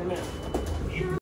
Amen.